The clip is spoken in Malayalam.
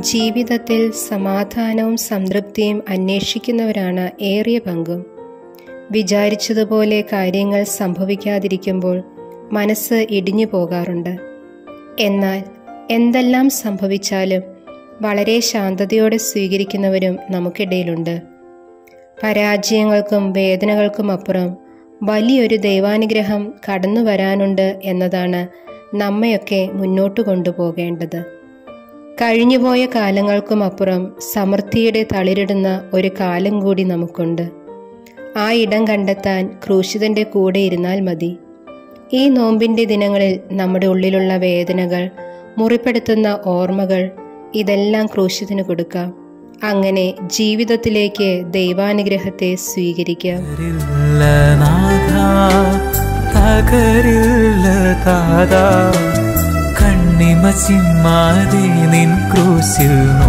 ജീവിതത്തിൽ സമാധാനവും സംതൃപ്തിയും അന്വേഷിക്കുന്നവരാണ് ഏറിയ പങ്കും. വിചാരിച്ചതുപോലെ കാര്യങ്ങൾ സംഭവിക്കാതിരിക്കുമ്പോൾ മനസ്സ് ഇടിഞ്ഞു പോകാറുണ്ട്. എന്നാൽ എന്തെല്ലാം സംഭവിച്ചാലും വളരെ ശാന്തതയോടെ സ്വീകരിക്കുന്നവരും നമുക്കിടയിലുണ്ട്. പരാജയങ്ങൾക്കും വേദനകൾക്കും അപ്പുറം വലിയൊരു ദൈവാനുഗ്രഹം കടന്നു വരാനുണ്ട് എന്നതാണ് നമ്മയൊക്കെ മുന്നോട്ട് കൊണ്ടുപോകേണ്ടത്. കഴിഞ്ഞുപോയ കാലങ്ങൾക്കും അപ്പുറം സമൃദ്ധിയുടെ തളിരിടുന്ന ഒരു കാലം കൂടി നമുക്കുണ്ട്. ആ ഇടം കണ്ടെത്താൻ ക്രൂശിതന്റെ കൂടെ ഇരുന്നാൽ മതി. ഈ നോമ്പിന്റെ ദിനങ്ങളിൽ നമ്മുടെ ഉള്ളിലുള്ള വേദനകൾ മുറിപ്പെടുത്തുന്ന ഓർമ്മകൾ ഇതെല്ലാം ക്രൂശിതന് കൊടുക്കാം. അങ്ങനെ ജീവിതത്തിലേക്ക് ദൈവാനുഗ്രഹത്തെ സ്വീകരിക്കാം. കണ്ണിമ ചിമ്മാതെ നിൻ ക്രൂശിൽ നോ